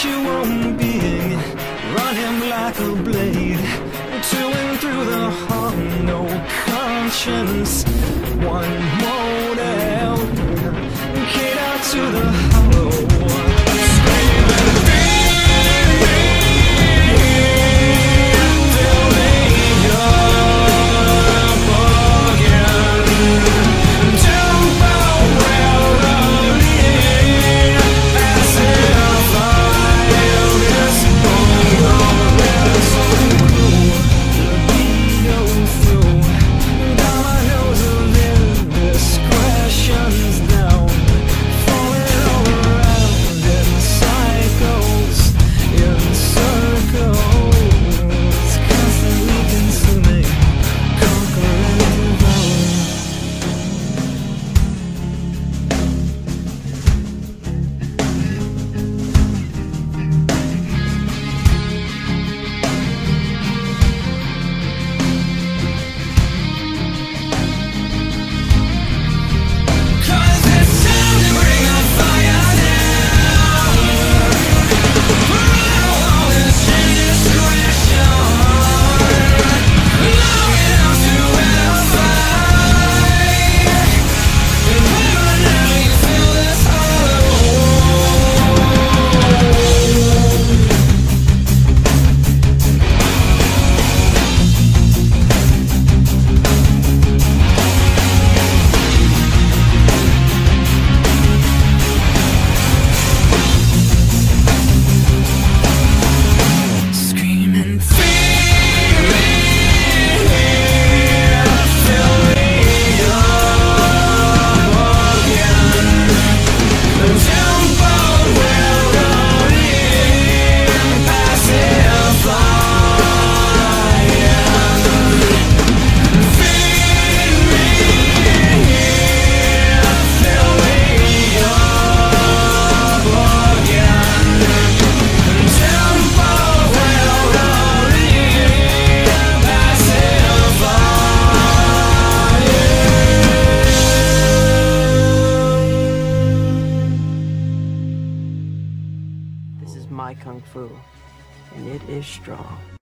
sensual being, run him like a blade, to and through the heart, no conscience, one motive, cater to the my kung fu, and it is strong.